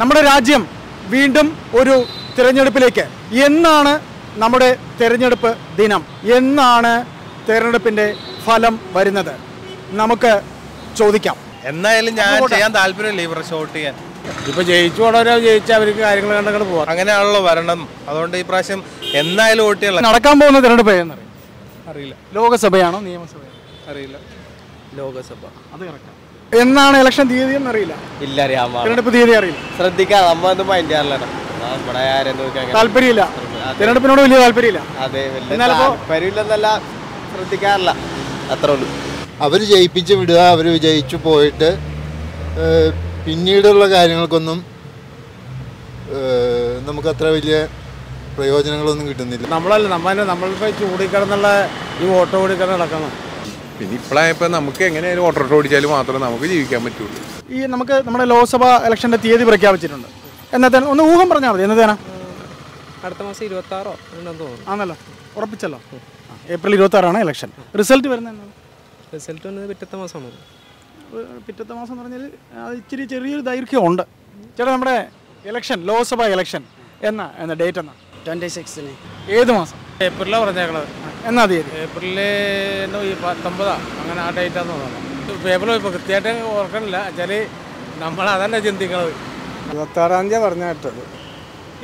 നമ്മുടെ രാജ്യം വീണ്ടും ഒരു തിരഞ്ഞെടുപ്പിലേക്ക്. എന്നാണ് നമ്മുടെ തിരഞ്ഞെടുപ്പ് ദിനം? എന്നാണ് തിരഞ്ഞെടുപ്പിന്റെ ഫലം വരുന്നത്? നമുക്ക് ചോദിക്കാം. എന്തായാലും ഞാൻ ചെയ്യാൻ താല്പര്യമില്ല ഇവർ ഷോട്ട് ചെയ്യാൻ. ഇപ്പൊ ജയിച്ചു വളരെ ജയിച്ച അവർക്ക് കാര്യങ്ങൾ കണ്ടങ്ങൾ പോവാം. അങ്ങനെയാണല്ലോ വരണം. അതുകൊണ്ട് ഈ പ്രാവശ്യം എന്തായാലും വോട്ട് ചെയ്യണം നടക്കാൻ പോകുന്ന തിരഞ്ഞെടുപ്പ് അറിയില്ല. ലോകസഭയാണോ നിയമസഭയാണോ? അറിയില്ല. ലോകസഭ. അത് കറക്റ്റാണ് എന്നാണ് ഇലക്ഷൻ തീയതി എന്നറിയില്ല. ഇല്ല തിരഞ്ഞെടുപ്പ് തീയതി അറിയില്ല. ശ്രദ്ധിക്കാം നമ്മ ഒന്നും മൈൻഡ് ചെയ്യാറില്ല നമ്മുടെ താല്പര്യമില്ല. തിരഞ്ഞെടുപ്പിനോട് വലിയ താല്പര്യമില്ല. അതെ താല്പര്യമില്ലെന്നല്ല ശ്രദ്ധിക്കാറില്ല. അത്രേ ഉള്ളൂ. അവർ ജയിപ്പിച്ച് വിടുക അവർ വിജയിച്ചു പോയിട്ട് പിന്നീടുള്ള കാര്യങ്ങൾക്കൊന്നും നമുക്ക് അത്ര വലിയ പ്രയോജനങ്ങളൊന്നും കിട്ടുന്നില്ല. നമ്മളല്ല നമ്മൾ നമ്മളിപ്പോ ചൂടിക്കിടന്നുള്ള ഈ ഓട്ടോ ഓടിക്കിടന്ന് നടക്കണം പിന്നെ ഇപ്പോഴായപ്പോൾ നമുക്ക് എങ്ങനെയായാലും ഓട്ടോ ഓടിച്ചാലും മാത്രമേ നമുക്ക് ജീവിക്കാൻ പറ്റുള്ളൂ ഈ നമുക്ക് നമ്മുടെ ലോക്സഭ ഇലക്ഷന്റെ തീയതി പ്രഖ്യാപിച്ചിട്ടുണ്ട്. എന്നത്തേന് ഒന്ന് ഊഹം പറഞ്ഞാൽ മതി. എന്നത്തേനാ അടുത്ത മാസം ഇരുപത്തി ആറോ തോന്നുന്നു. ആണല്ലോ. ഉറപ്പിച്ചല്ലോ. ഏപ്രിൽ ഇരുപത്തി ആറാണ് ഇലക്ഷൻ. റിസൾട്ട് വരുന്നത് റിസൾട്ട് വന്നത് പിറ്റത്തെ മാസമാണ്. പിറ്റത്തെ മാസം എന്ന് പറഞ്ഞാൽ അത് ഇച്ചിരി ചെറിയൊരു ദൈർഘ്യമുണ്ട്. ചേട്ടാ നമ്മുടെ ഇലക്ഷൻ ലോക്സഭ ഇലക്ഷൻ. എന്നാ എന്നാ ഡേറ്റ് എന്നാ? ട്വന്റി സിക്സിന് ഏത് മാസം? ഏപ്രിലാണ് പറഞ്ഞേക്കണത്. എന്നാ തീയതി? ഏപ്രിലിൽ പത്തൊമ്പതാ. അങ്ങനെ ആ ഡേറ്റാന്ന് തോന്നുന്നു. പേപ്പർ ഇപ്പോൾ കൃത്യമായിട്ട് ഓർക്കണില്ല. ചില നമ്മൾ അതന്നെ ചിന്തിക്കണത്. ഇരുപത്താറാം തീയതി പറഞ്ഞ കേട്ടത്.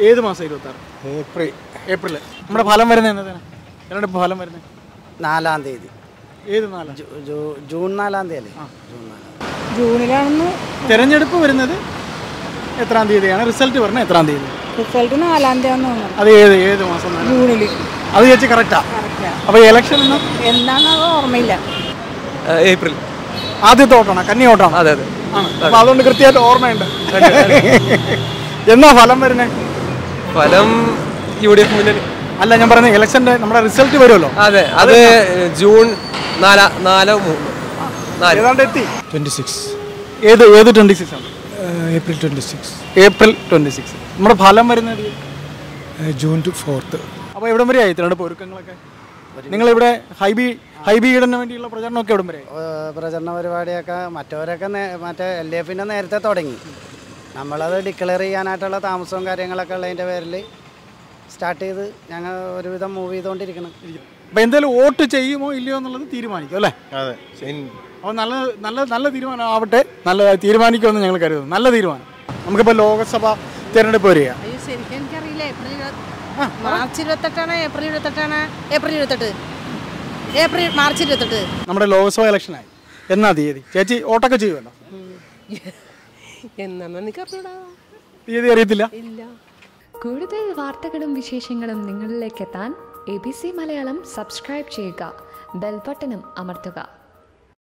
ഏത് മാസം ഇരുപത്തി ആറ് ഏപ്രിൽ. ഏപ്രിൽ നമ്മുടെ ഫലം വരുന്നത് എന്നതാണ് തിരഞ്ഞെടുപ്പ് ഫലം വരുന്നത്? നാലാം തീയതി. ഏത് നാലാം ജൂൺ നാലാം തീയതി അല്ലേ? ജൂൺ നാലാം ജൂണിലാണെന്ന് തിരഞ്ഞെടുപ്പ് വരുന്നത് എത്രാം തീയതിയാണ്? റിസൾട്ട് വരുന്നത് എത്രാം തീയതി? റിസൾട്ട് നാലാം തീയതി അത് ഏത് ഏത് മാസം? ജൂണിൽ അത് ചേച്ചി കറക്റ്റാ അപ്പോൾ ഇലക്ഷൻ എന്താണെന്ന് ഓർമ്മയില്ല. ഏപ്രിൽ. ആദ്യത്തെ ഓട്ടാണ് കന്നി ഓട്ടാണ് അതെ അതെ. അപ്പൊ അപ്പോൾ അതുകൊണ്ട് കൃത്യമായിട്ട് ഓർമ്മയുണ്ട്. എന്നാ ഫലം വരുന്നത് ഫലം യു ഡി എഫ് മുന്നണി. അല്ല ഞാൻ പറയുന്നത് ഇലക്ഷന്റെ നമ്മുടെ റിസൾട്ട് വരുമല്ലോ. അതെ അത് ജൂൺ നാലാ നാലോ മൂന്ന്? ഏതാണ്ട് എത്തി? ട്വന്റി സിക്സ് ഏത് ഏത് ട്വന്റി സിക്സ് ആണ് April twenty six April six നമ്മുടെ ഫലം വരുന്നത് ജൂൺ ടു ഫോർത്ത് അപ്പോൾ എവിടം വരെയായി തിരഞ്ഞെടുപ്പ് ഒരുക്കങ്ങളൊക്കെ നിങ്ങളിവിടെ ഹൈബി ഹൈബി ഈഡന് വേണ്ടിയുള്ള പ്രചരണമൊക്കെ എവിടം വരെ പ്രചരണ പരിപാടിയൊക്കെ മറ്റവരൊക്കെ മറ്റേ എൽ ഡി എഫിന്റെ നേരത്തെ തുടങ്ങി. നമ്മളത് ഡിക്ലെയർ ചെയ്യാനായിട്ടുള്ള താമസവും കാര്യങ്ങളൊക്കെ ഉള്ളതിന്റെ പേരിൽ സ്റ്റാർട്ട് ചെയ്ത് ഞങ്ങൾ ഒരുവിധം മൂവ് ചെയ്തുകൊണ്ടിരിക്കണം. അപ്പോൾ എന്തായാലും വോട്ട് ചെയ്യുമോ ഇല്ലയോ എന്നുള്ളത് തീരുമാനിക്കും അല്ലേ? അതെ അപ്പോൾ നല്ല നല്ല നല്ല തീരുമാനം ആവട്ടെ നല്ല തീരുമാനിക്കുമെന്ന് ഞങ്ങൾ കരുതുന്നു. നല്ല തീരുമാനം. നമുക്കിപ്പോൾ ലോക്സഭ തിരഞ്ഞെടുപ്പ് വരിക അയ്യോ ശരിക്കും എനിക്കറിയില്ല ഏപ്രിൽ ഇരുപത്തി മാർച്ച് ഇരുപത്തെട്ടാണ് ഏപ്രിൽ ഇരുപത്തെട്ടാണ്. ഏപ്രിൽ ഇരുപത്തെട്ട്. ഏപ്രിൽ മാർച്ച് ഇരുപത്തെട്ട്. നമ്മുടെ ലോക്സഭ ഇലക്ഷനായി. എന്നാ തീയതി? ചേച്ചി ഓട്ടൊക്കെ ചെയ്യുമല്ലോ? തീയതി അറിയത്തില്ല? ഇല്ല. കൂടുതൽ വാർത്തകളും വിശേഷങ്ങളും നിങ്ങളിലേക്ക് എത്താൻ A B C Malayalam subscribe ചെയ്യുക. ബെൽബട്ടനും അമർത്തുക.